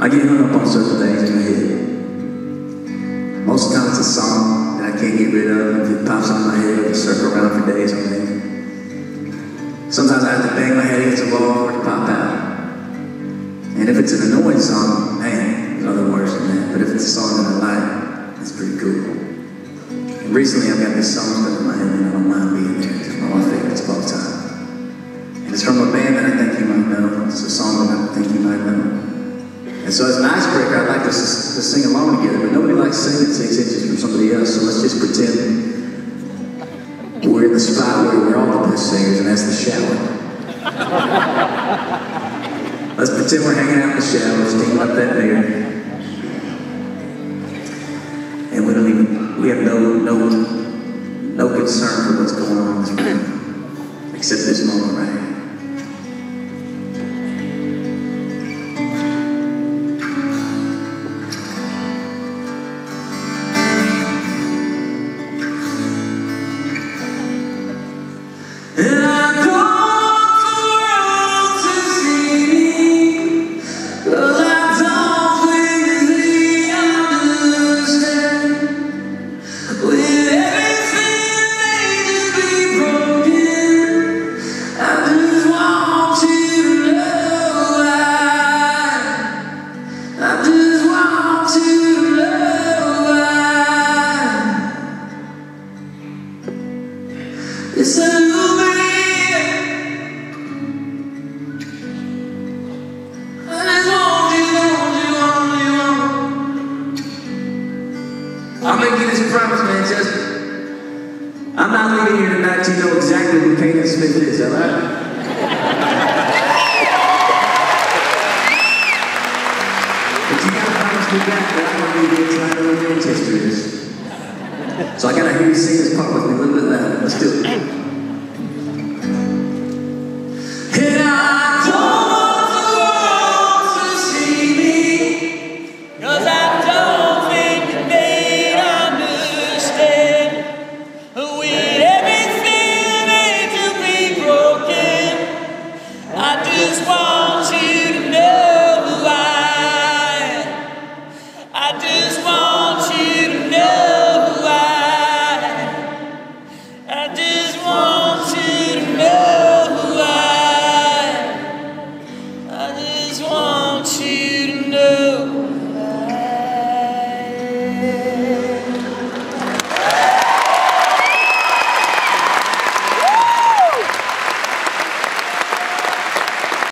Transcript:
I get hung up on certain things in my head. Most it's a song that I can't get rid of. If it pops on my head, it'll circle around for days on end. Sometimes I have to bang my head against the wall for it to pop out. And if it's an annoying song, man, there's other words than that. But if it's a song that I like, it's pretty cool. And recently I've got this song stuck in my head and I don't mind being there. It's one of my favorites of all time. And it's from a band that I think you might know. And so as an icebreaker, I'd like to, to sing along together, but nobody likes singing six inches from somebody else, so let's just pretend we're in the spot where we're all the best singers, and that's the shower. let's pretend we're hanging out in the shower, steaming up that mirror. And we don't even, we have no, no, no concern for what's going on in this room, except this moment right here. Promise, man. Just, I'm not leaving here tonight you know exactly who Canaan Smith is, all right? But you gotta promise me back that I'm gonna be there tonight on your history is. So I gotta hear you sing this part with me a little bit louder. Let's do it.